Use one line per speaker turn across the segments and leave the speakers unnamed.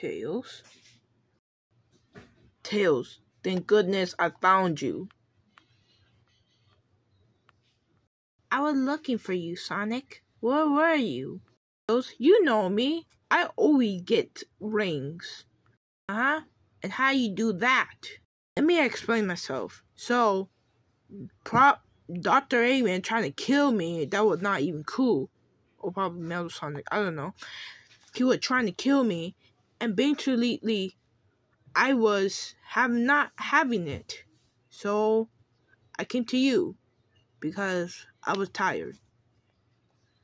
Tails. Tails, thank goodness I found you. I was looking for you, Sonic. Where were you? Tails, you know me. I always get rings. Uh-huh. And how you do that? Let me explain myself. So, prop Dr. Eggman trying to kill me, that was not even cool. Or probably Metal Sonic, I don't know. He was trying to kill me, and basically, I was have not having it. So, I came to you because I was tired.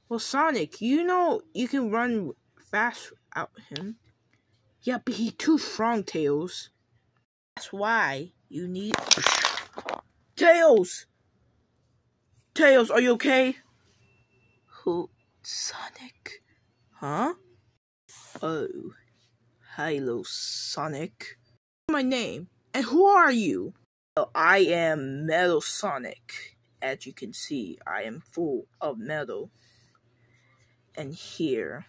Well, Sonic, you know you can run fast out him. Yeah, but he too strong, Tails. That's why you need Tails. Tails, are you okay? Who? Sonic? Huh? Oh, hello, Sonic. My name, and who are you? Well, I am Metal Sonic. As you can see, I am full of metal. And here,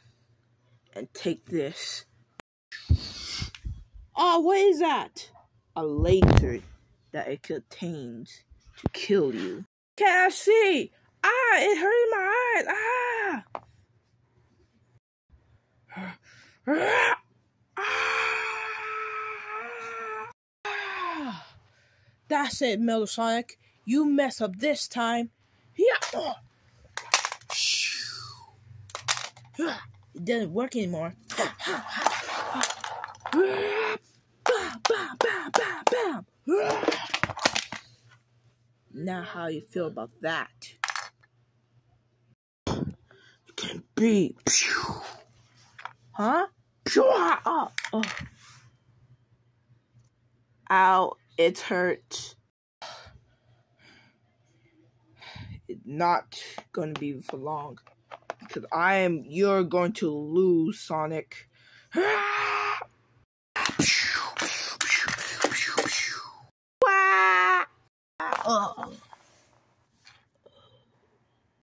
and take this. Oh, what is that? A laser that it contains to kill you. Can't see? Ah, it hurt my eyes. Ah. That's it, Metal Sonic. You mess up this time. Yeah. It doesn't work anymore. Now, how you feel about that? It can be. Huh? Oh, oh. Ow, it hurt. Not to be for long. Because I am, you're going to lose, Sonic.